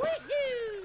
Woohoo!